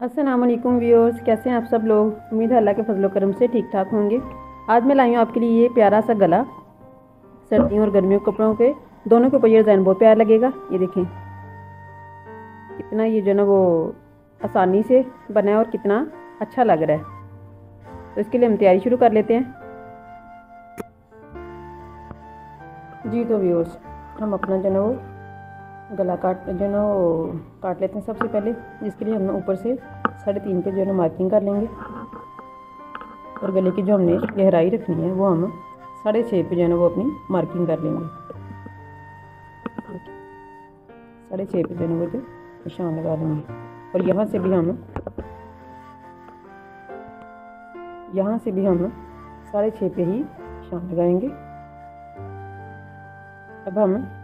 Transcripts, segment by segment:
अस्सलाम वालेकुम व्यूअर्स, कैसे हैं आप सब लोग? उम्मीद है अल्लाह के फजल करम से ठीक ठाक होंगे। आज मैं लाई हूँ आपके लिए ये प्यारा सा गला, सर्दियों और गर्मियों के कपड़ों के। दोनों के ऊपर ये डिज़ाइन बहुत प्यारा लगेगा, ये देखें। कितना ये जो है ना वो आसानी से बना है और कितना अच्छा लग रहा है। तो इसके लिए हम तैयारी शुरू कर लेते हैं। जी तो व्यूअर्स, हम अपना जो ना वो गला काट, जो है ना वो काट लेते हैं सबसे पहले। जिसके लिए हमने ऊपर से साढ़े तीन पे जो है ना मार्किंग कर लेंगे। और गले की जो हमने गहराई रखनी है, वो हम साढ़े छः पे जो है ना वो अपनी मार्किंग कर लेंगे। साढ़े छः पे जो है ना वो जो निशान लगा लेंगे। और यहाँ से भी हम, यहाँ से भी हम साढ़े छः पे ही निशान लगाएँगे। अब हम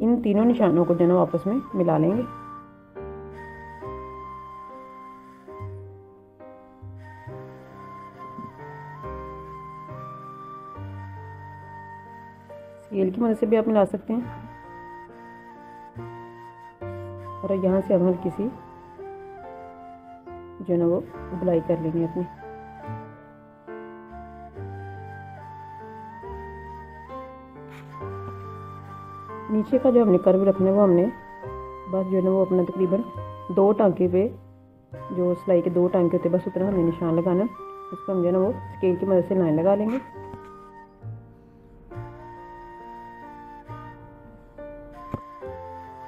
इन तीनों निशानों को जो आपस में मिला लेंगे। स्केल की मदद से भी आप मिला सकते हैं। और यहाँ से हम हल्की सी जो है ना वो बुलाई कर लेंगे अपनी। नीचे का जो हमने कर्व रखना है, वो हमने बस जो है ना वो अपना तकरीबन दो टांके पे, जो सिलाई के दो टांके होते हैं, बस उतना हमने निशान लगाना उसको हम जो है ना वो स्केल की मदद से लाइन लगा लेंगे।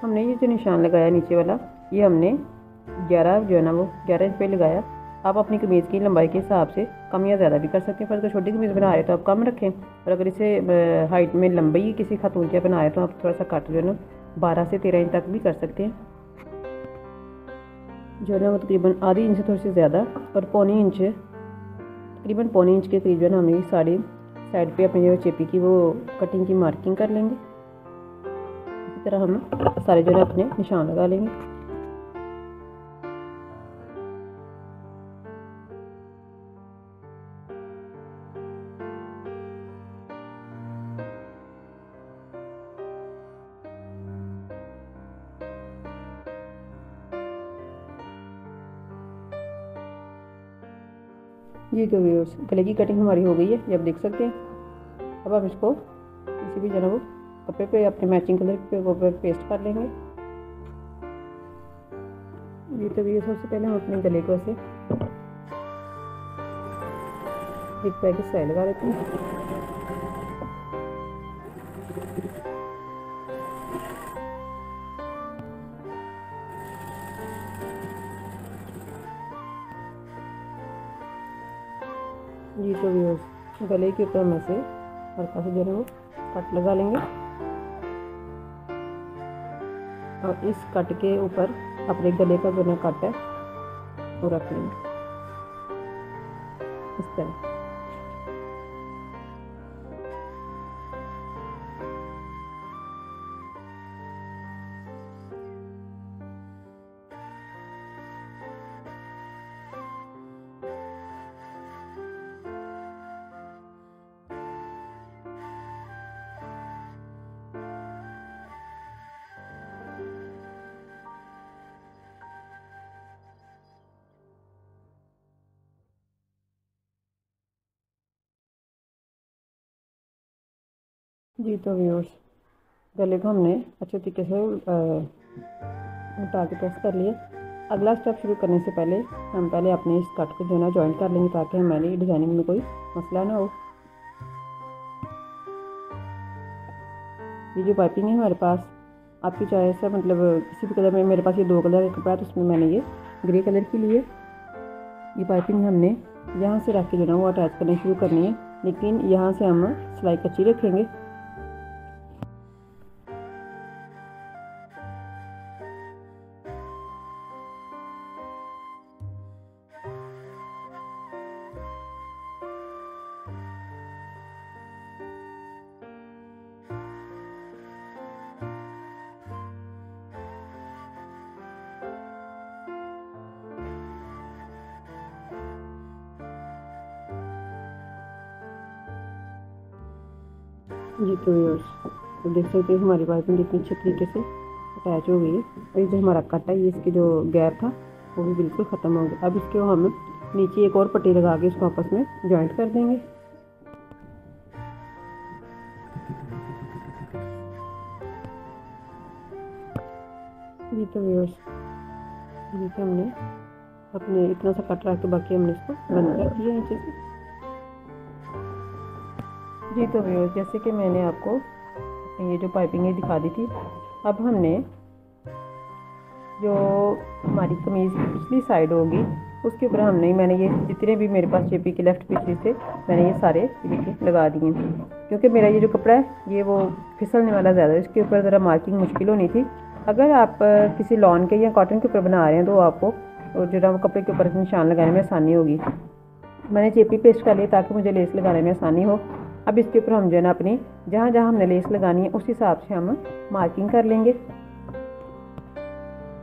हमने ये जो निशान लगाया नीचे वाला, ये हमने ग्यारह जो है ना वो, ग्यारह इंच पे लगाया। आप अपनी कमीज़ की लंबाई के हिसाब से कम या ज़्यादा भी कर सकते हैं। पर अगर छोटी कमीज़ बना रहे हैं तो आप कम रखें। और अगर इसे हाइट में लंबाई किसी खातून की बना रहे हैं तो आप थोड़ा सा कट जो है ना, बारह से तेरह इंच तक भी कर सकते हैं। जो है ना, वो तकरीबन आधी इंच थोड़ी सी ज़्यादा और पौने इंच, तकरीबन पौने इंच के करीब जो है ना, हमें साड़ी साइड पे अपनी जो चेपी की वो कटिंग की मार्किंग कर लेंगे। इसी तरह हम सारे जो है अपने निशान लगा लेंगे। जी तो व्यूअर्स गले की कटिंग हमारी हो गई है, ये आप देख सकते हैं। अब आप इसको किसी भी जो कपड़े पे, अपने मैचिंग कलर वो पे पेस्ट कर लेंगे। ये तो व्यूअर्स सबसे पहले हम अपने गले को ऐसे एक पैकेट सही लगा लेते हैं। तो व्यूअर्स गले के ऊपर हम ऐसे हल्का से जो है वो कट लगा लेंगे। और इस कट के ऊपर अपने गले का जो ना कट है, वो रख लेंगे। इस तरह। जी तो व्यूअर्स गले को हमने अच्छे तरीके से उठा के प्रेस कर लिए। अगला स्टेप शुरू करने से पहले हम पहले अपने इस कट को जो है ना ज्वाइंट कर लेंगे ताकि हमारी डिज़ाइनिंग में कोई मसला ना हो। ये जो पाइपिंग है हमारे पास, आपकी चाहे से मतलब किसी भी कलर में, मेरे पास ये दो कलर का कपड़ा है तो उसमें मैंने ये ग्रे कलर की लिए। ये पाइपिंग हमने यहाँ से रख के जो है ना वो अटैच करनी शुरू करनी है। लेकिन यहाँ से हम सिलाई कच्ची रखेंगे। जी तो व्यूअर्स तो देख सकते हैं, हमारी पाइपिंग कितनी अच्छे तरीके से अटैच हो गई है। और ये जो हमारा कट है, ये इसकी जो गैप था, वो भी बिल्कुल ख़त्म हो गया। अब इसके हम नीचे एक और पट्टी लगा के इसको आपस में जॉइंट कर देंगे। ये तो व्यूअर्स ये हमने अपने इतना सा कट रहा के बाकी हमने इसको बंद कर दिया नीचे से। जी तो व्यूअर्स जैसे कि मैंने आपको ये जो पाइपिंग है दिखा दी थी, अब हमने जो हमारी कमीज़ पिछली साइड होगी, उसके ऊपर हमने, मैंने ये जितने भी मेरे पास चेपी के लेफ़्ट पिछली थे, मैंने ये सारे लगा दिए क्योंकि मेरा ये जो कपड़ा है, ये वो फिसलने वाला ज़्यादा है, इसके ऊपर ज़रा मार्किंग मुश्किल होनी थी। अगर आप किसी लॉन के या कॉटन के ऊपर बना रहे हैं तो आपको और जो है वो कपड़े के ऊपर निशान लगाने में आसानी होगी। मैंने चेपी पेस्ट कर लिया ताकि मुझे लेस लगाने में आसानी हो। अब इसके ऊपर हम जो है ना अपनी जहाँ जहाँ हमने लेस लगानी है, उस हिसाब से हम मार्किंग कर लेंगे।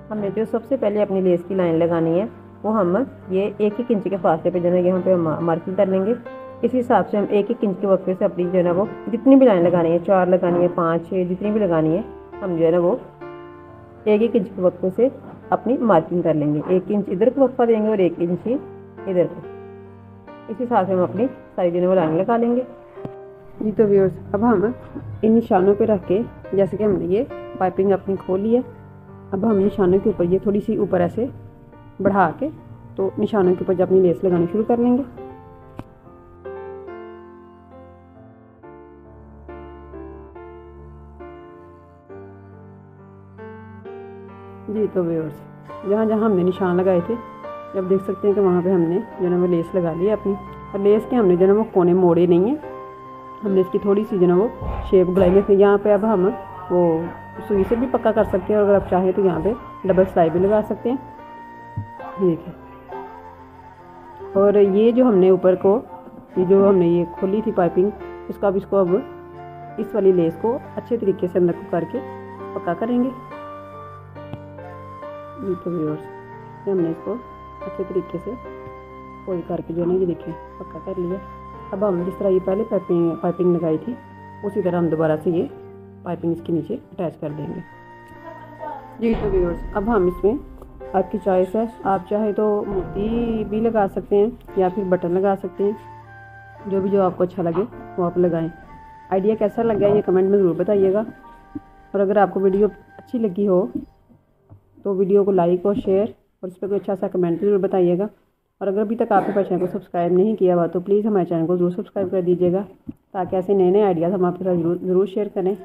हमने जो सबसे पहले अपनी लेस की लाइन लगानी है, वो हम ये एक एक इंच के फासले पे जो है यहाँ पे मार्किंग कर लेंगे। इस हिसाब से हम एक एक इंच के वक्फे से अपनी जो है ना वो जितनी भी लाइन लगानी है, चार लगानी है, पाँच छः जितनी भी लगानी है, हम जो है ना वो एक एक इंच के वक्फे से अपनी मार्किंग कर लेंगे। एक इंच इधर को वक्फा देंगे और एक इंच ही इधर को। इस हिसाब से हम अपनी सारी जो है वो लाइन लगा लेंगे। जी तो व्यूअर्स अब हम इन निशानों पे रख के, जैसे कि हमने ये पाइपिंग अपनी खोली है, अब हम निशानों के ऊपर, ये थोड़ी सी ऊपर ऐसे बढ़ा के तो निशानों के ऊपर जब अपनी लेस लगानी शुरू कर लेंगे। जी तो व्यूअर्स जहाँ जहाँ हमने निशान लगाए थे जब देख सकते हैं कि वहाँ पे हमने जो है वो लेस लगा ली अपनी। और लेस के हमने जो है वो कोने मोड़े नहीं है। हमने इसकी थोड़ी सी जो है वो शेप बुलाएँगे फिर यहाँ पे अब हम वो सुई से भी पक्का कर सकते हैं, और अगर आप चाहें तो यहाँ पे डबल सिलाई भी लगा सकते हैं। है और ये जो हमने ऊपर को, ये जो हमने ये खोली थी पाइपिंग उसका अब इसको अब इस वाली लेस को अच्छे तरीके से अंदर को करके पक्का करेंगे। ये तो व्यूअर्स हमने इसको अच्छे तरीके से कोई करके जो है ना ये देखिए, पक्का कर लिया। अब हम जिस तरह ये पहले पाइपिंग पाइपिंग लगाई थी, उसी तरह हम दोबारा से ये पाइपिंग इसके नीचे अटैच कर देंगे। जी तो व्यूअर्स अब हम इसमें आपकी चॉइस है। आप चाहे तो मोती भी लगा सकते हैं, या फिर बटन लगा सकते हैं। जो भी जो आपको अच्छा लगे, वो आप लगाएँ। आइडिया कैसा लग ये कमेंट में ज़रूर बताइएगा। और अगर आपको वीडियो अच्छी लगी हो तो वीडियो को लाइक और शेयर और इस पर कोई अच्छा सा कमेंट ज़रूर बताइएगा। और अगर अभी तक आपने हमारे चैनल को सब्सक्राइब नहीं किया हुआ तो प्लीज़ हमारे चैनल को ज़रूर सब्सक्राइब कर दीजिएगा, ताकि ऐसे नए नए आइडियाज़ हम आपके साथ ज़रूर ज़रूर शेयर करें।